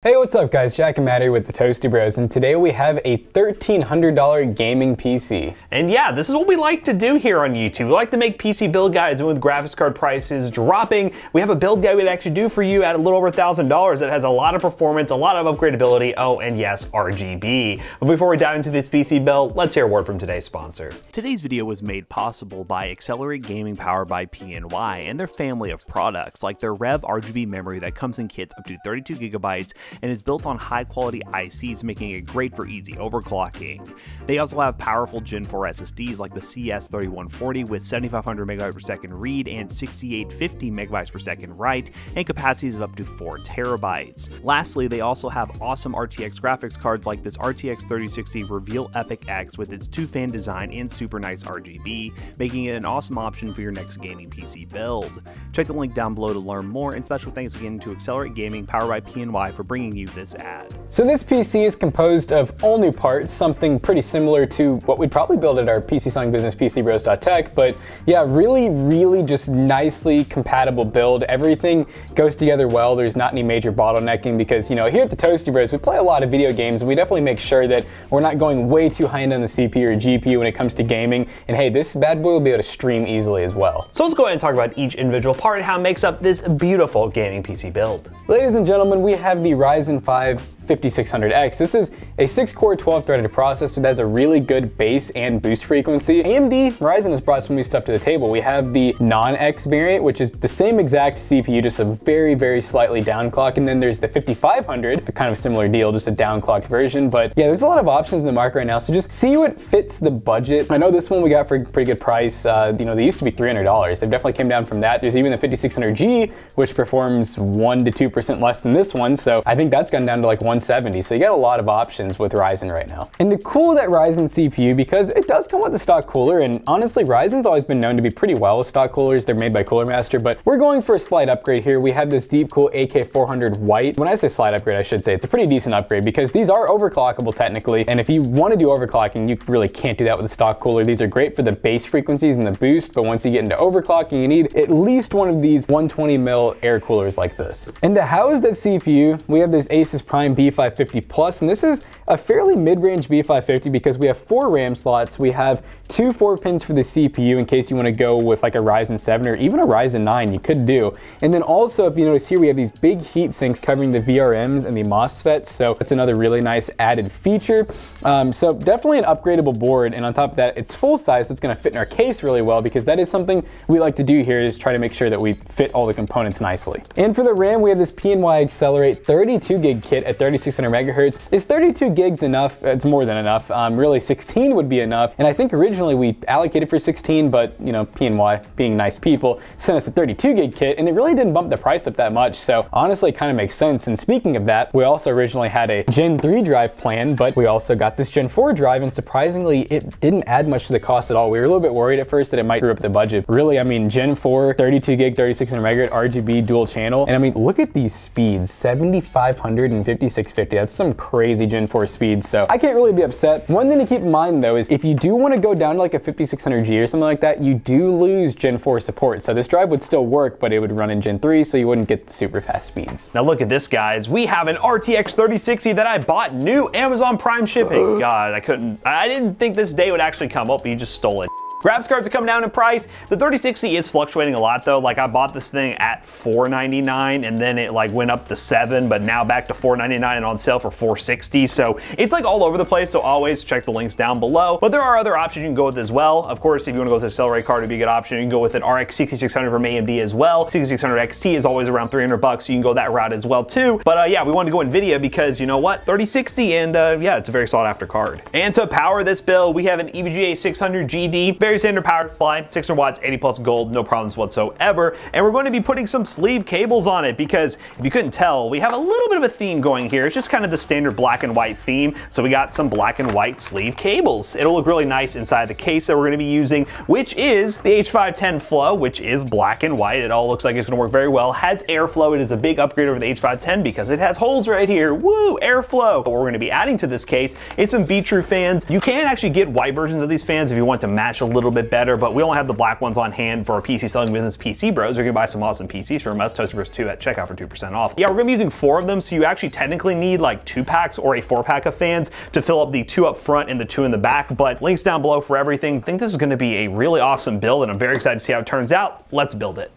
Hey, what's up guys? Jack and Matt here with the Toasty Bros, and today we have a $1,300 gaming PC. And yeah, this is what we like to do here on YouTube. We like to make PC build guides, and with graphics card prices dropping, we have a build guide we'd actually do for you at a little over $1,000 that has a lot of performance, a lot of upgradability, oh, and yes, RGB. But before we dive into this PC build, let's hear a word from today's sponsor. Today's video was made possible by Accelerate Gaming powered by PNY and their family of products, like their Rev RGB memory that comes in kits up to 32 gigabytes and is built on high quality ICs, making it great for easy overclocking. They also have powerful Gen 4 SSDs like the CS3140 with 7500 MB per second read and 6850 MB per second write, and capacities of up to 4 terabytes. Lastly, they also have awesome RTX graphics cards like this RTX 3060 Revel Epic X with its two fan design and super nice RGB, making it an awesome option for your next gaming PC build. Check the link down below to learn more, and special thanks again to Accelerate Gaming powered by PNY for bringing bringing you this ad. So this PC is composed of all new parts, something pretty similar to what we'd probably build at our PC selling business, PCBros.tech, but yeah, really, really just nicely compatible build. Everything goes together well. There's not any major bottlenecking because, you know, here at the Toasty Bros, we play a lot of video games and we definitely make sure that we're not going way too high end on the CPU or GPU when it comes to gaming. And hey, this bad boy will be able to stream easily as well. So let's go ahead and talk about each individual part and how it makes up this beautiful gaming PC build. Ladies and gentlemen, we have the Ryzen 5 5600X. This is a 6-core 12-threaded processor that has a really good base and boost frequency. AMD Ryzen has brought some new stuff to the table. We have the non-X variant, which is the same exact CPU, just a very, very slightly downclock. And then there's the 5500, a kind of similar deal, just a downclocked version. But yeah, there's a lot of options in the market right now. So just see what fits the budget. I know this one we got for a pretty good price. Uh, you know, they used to be $300. They've definitely came down from that. There's even the 5600G, which performs 1 to 2% less than this one. So I think that's gone down to like 1 170. So you got a lot of options with Ryzen right now. And to cool that Ryzen CPU, because it does come with the stock cooler, and honestly, Ryzen's always been known to be pretty well with stock coolers. They're made by Cooler Master, but we're going for a slight upgrade here. We have this Deepcool AK400 White. When I say slight upgrade, I should say it's a pretty decent upgrade because these are overclockable technically. And if you want to do overclocking, you really can't do that with a stock cooler. These are great for the base frequencies and the boost, but once you get into overclocking, you need at least one of these 120 mil air coolers like this. And to house that CPU, we have this Asus Prime B 550 Plus, and this is a fairly mid-range B550 because we have four RAM slots. We have two four pins for the CPU in case you want to go with like a Ryzen 7 or even a Ryzen 9 you could do. And then also, if you notice here, we have these big heat sinks covering the VRMs and the MOSFETs, so that's another really nice added feature. Um, so definitely an upgradable board, and on top of that, it's full size, so it's going to fit in our case really well because that is something we like to do here is try to make sure that we fit all the components nicely. And for the RAM, we have this PNY Accelerate 32 gig kit at 3600 megahertz. Is 32 gigs enough? It's more than enough. Um, really, 16 would be enough. And I think originally we allocated for 16, but you know, PNY being nice people sent us a 32 gig kit, and it really didn't bump the price up that much. So honestly, it kind of makes sense. And speaking of that, we also originally had a Gen 3 drive plan, but we also got this Gen 4 drive, and surprisingly, it didn't add much to the cost at all. We were a little bit worried at first that it might screw up the budget. Really, I mean, Gen 4, 32 gig, 3600 megahertz RGB dual channel, and I mean, look at these speeds, 7500 and 5650. That's some crazy Gen 4 speeds. So I can't really be upset. One thing to keep in mind though is if you do want to go down to like a 5600G or something like that, you do lose Gen 4 support. So this drive would still work, but it would run in Gen 3, so you wouldn't get the super fast speeds. Now look at this, guys. We have an RTX 3060 that I bought new Amazon Prime shipping. God, I couldn't, I didn't think this day would actually come up, but you just stole it. Graphics cards are coming down in price. The 3060 is fluctuating a lot though. Like I bought this thing at 499 and then it like went up to seven, but now back to 499 and on sale for 460. So it's like all over the place. So always check the links down below. But there are other options you can go with as well. Of course, if you want to go with a Accelerate card, it'd be a good option. You can go with an RX 6600 from AMD as well. 6600 XT is always around 300 bucks. So you can go that route as well too. But uh, yeah, we wanted to go NVIDIA because you know what? 3060 and uh, yeah, it's a very sought after card. And to power this build, we have an EVGA 600 GD very standard power supply, 600 watts, 80 plus gold, no problems whatsoever. And we're going to be putting some sleeve cables on it because if you couldn't tell, we have a little bit of a theme going here. It's just kind of the standard black and white theme. So we got some black and white sleeve cables. It'll look really nice inside the case that we're going to be using, which is the H510 Flow, which is black and white. It all looks like it's going to work very well. Has airflow. It is a big upgrade over the H510 because it has holes right here. Woo, airflow. What we're going to be adding to this case is some Vetroo fans. You can actually get white versions of these fans if you want to match a little little bit better, but we only have the black ones on hand for our PC selling business PC Bros. We're gonna buy some awesome PCs from us, Toasty Bros 2 at checkout for 2% off. Yeah, we're gonna be using four of them, so you actually technically need like two packs or a four pack of fans to fill up the two up front and the two in the back, but links down below for everything. I think this is gonna be a really awesome build and I'm very excited to see how it turns out. Let's build it.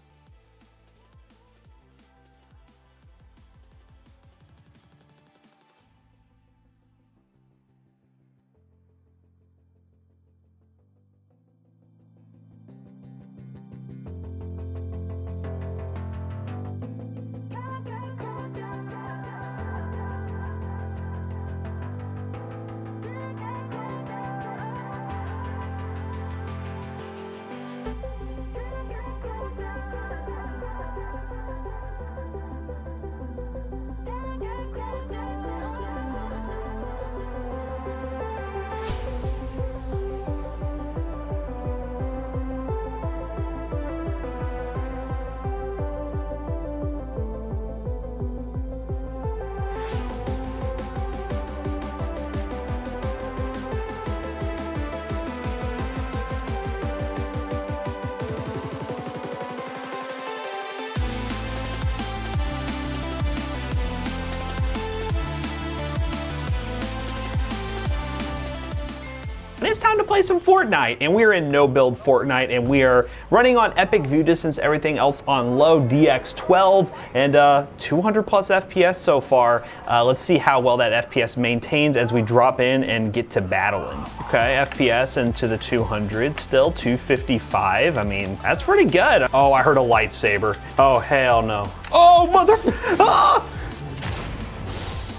And it's time to play some Fortnite. And we are in no build Fortnite and we are running on epic view distance, everything else on low DX12 and uh, 200 plus FPS so far. Uh, let's see how well that FPS maintains as we drop in and get to battling. Okay, FPS into the 200, still 255. I mean, that's pretty good. Oh, I heard a lightsaber. Oh, hell no. Oh, mother, ah!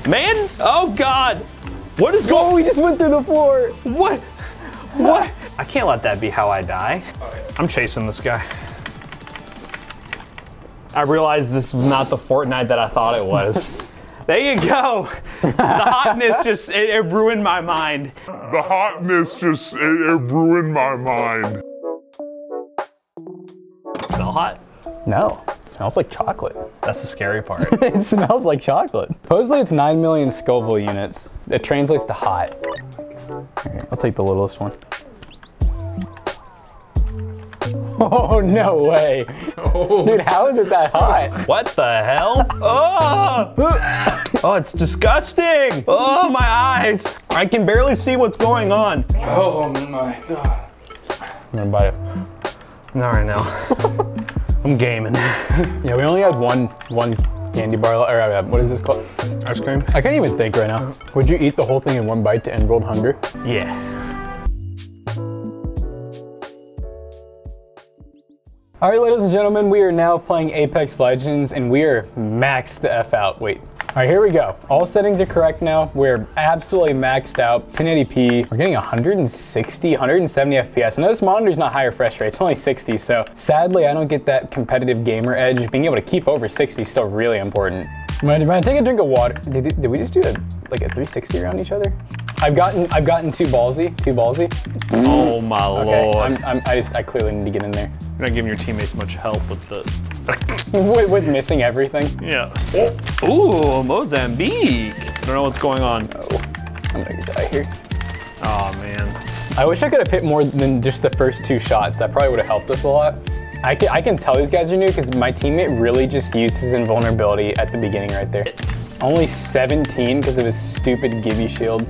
Man, oh God. What is going Oh, we just went through the floor. what? What? I can't let that be how I die. I'm chasing this guy. I realized this was not the Fortnite that I thought it was. there you go. The hotness just, it, it ruined my mind. The hotness just, it, it ruined my mind. Smell hot? No, it smells like chocolate. That's the scary part. it smells like chocolate. Supposedly it's 9 million Scoville units. It translates to hot. Here, I'll take the littlest one. Oh, no way. Oh. Dude, how is it that hot? what the hell? Oh! Oh, it's disgusting. Oh, my eyes. I can barely see what's going on. Oh my god. I'm gonna bite it. All right now. I'm gaming. Yeah, we only had one one candy bar, or uh, what is this called? Ice cream? I can't even think right now. Would you eat the whole thing in one bite to end world hunger? Yeah. All right, ladies and gentlemen, we are now playing Apex Legends and we are maxed the F out. Wait. All right, here we go. All settings are correct now. We're absolutely maxed out. 1080p. We're getting 160, 170 FPS. I know this monitor's not high refresh rate. It's only 60, so sadly, I don't get that competitive gamer edge. Being able to keep over 60 is still really important. I'm gonna take a drink of water. Did, did we just do a, like a 360 around each other? I've gotten, I've gotten too ballsy, too ballsy. Oh my Okay, lord. I'm, I'm, I just, I clearly need to get in there. You're not giving your teammates much help with the. with, with missing everything. Yeah. Oh, Ooh, Mozambique. I don't know what's going on. Oh, I'm gonna die here. Oh man. I wish I could have hit more than just the first two shots. That probably would have helped us a lot. I can, I can tell these guys are new because my teammate really just used his invulnerability at the beginning right there. Only 17 because of his stupid Gibby shield.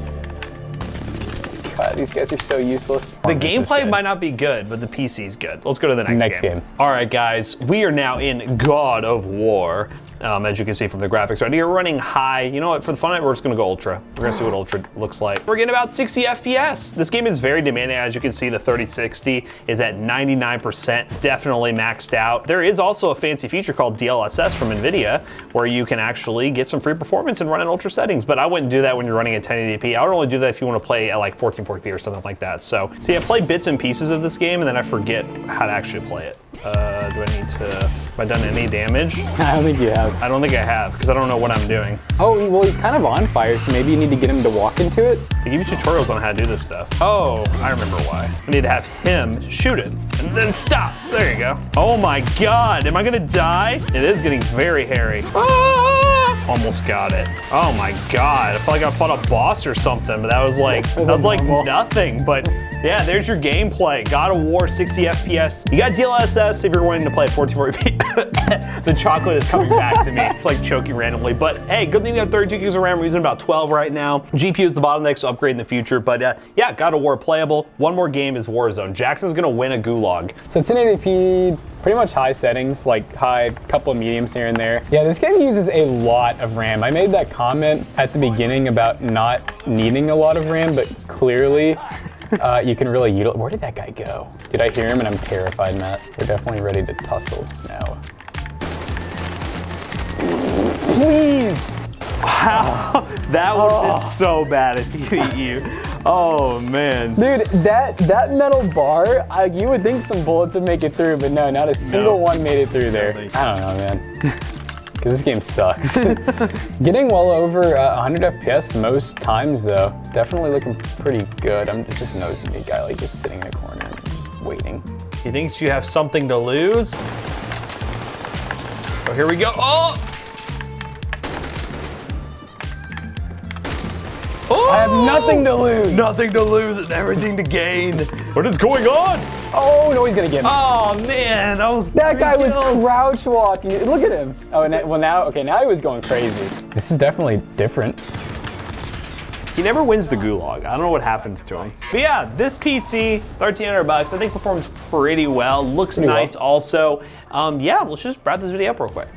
God, these guys are so useless. The gameplay might not be good, but the PC's good. Let's go to the next, Next game. All right, guys, we are now in God of War. Um, as you can see from the graphics right here, running high. You know what? For the fun of it, we're just gonna go ultra. We're gonna see what ultra looks like. We're getting about 60 FPS. This game is very demanding. As you can see, the 3060 is at 99%, definitely maxed out. There is also a fancy feature called DLSS from NVIDIA, where you can actually get some free performance and run in ultra settings. But I wouldn't do that when you're running at 1080p. I would only do that if you want to play at like 1440p or something like that. So, see, I play bits and pieces of this game, and then I forget how to actually play it. Uh, do I need to? Have I done any damage? I don't think you have. I don't think I have because I don't know what I'm doing. Oh, well, he's kind of on fire, so maybe you need to get him to walk into it. They give you tutorials on how to do this stuff. Oh, I remember why. I need to have him shoot it and then stops. There you go. Oh my God, am I gonna die? It is getting very hairy. Ah! Almost got it. Oh my God, I felt like I fought a boss or something, but that was like, that Was was like normal? nothing, but Yeah, there's your gameplay. God of War 60 FPS. You got DLSS if you're wanting to play at 1440p. the chocolate is coming back to me. It's like choking randomly. But hey, good thing we have 32 gigs of RAM. We're using about 12 right now. GPU is the bottleneck, so upgrade in the future. But uh, yeah, God of War playable. One more game is Warzone. Jackson's gonna win a gulag. So 1080p, pretty much high settings, like high, couple of mediums here and there. Yeah, this game uses a lot of RAM. I made that comment at the beginning about not needing a lot of RAM, but clearly uh, you can really utilize. Where did that guy go? Did I hear him? And I'm terrified, Matt. We're definitely ready to tussle now. Please! Wow, that was have been so bad if he you. Oh man. Dude, that that metal bar, I, you would think some bullets would make it through, but no, not a single No. one made it through there. Really. I don't know, man. Because this game sucks. Getting well over uh, 100 FPS most times, though, definitely looking pretty good. I'm just noticing a guy like just sitting in a corner and just waiting. He thinks you have something to lose. Oh, here we go. Oh! Oh! I have nothing to lose. Nothing to lose and everything to gain. What is going on? Oh, no, he's gonna get me. Oh man, that was That three guy was kills. crouch walking. Look at him. Oh, and that- well now, okay, now he was going crazy. This is definitely different. He never wins the gulag. I don't know what happens to him. But yeah, this PC, 1300 bucks, I think performs pretty well. Looks Pretty well. nice also. Um, yeah, let's just wrap this video up real quick.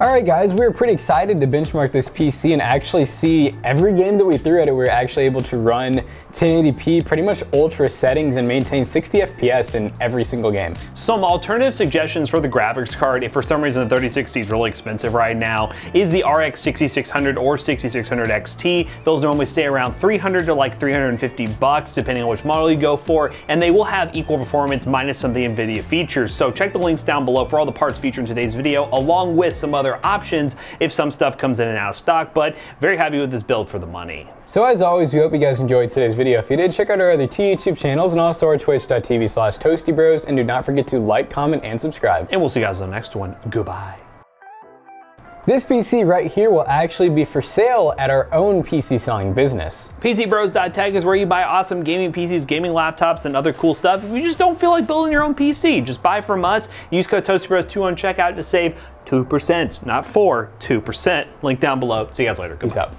All right, guys, we were pretty excited to benchmark this PC and actually see every game that we threw at it, we were actually able to run 1080p, pretty much ultra settings, and maintain 60 FPS in every single game. Some alternative suggestions for the graphics card, if for some reason the 3060 is really expensive right now, is the RX 6600 or 6600 XT. Those normally stay around 300 to like 350 bucks, depending on which model you go for, and they will have equal performance minus some of the NVIDIA features. So check the links down below for all the parts featured in today's video, along with some other options if some stuff comes in and out of stock, but very happy with this build for the money. So as always, we hope you guys enjoyed today's video. If you did, check out our other two YouTube channels and also our twitch.tv slash toastybros, and do not forget to like, comment, and subscribe. And we'll see you guys in the next one. Goodbye. This PC right here will actually be for sale at our own PC selling business. PCBros.tech is where you buy awesome gaming PCs, gaming laptops, and other cool stuff. If you just don't feel like building your own PC, just buy from us. Use code ToastyBros2 on checkout to save 2%, not 4, 2%. Link down below. See you guys later. Peace out.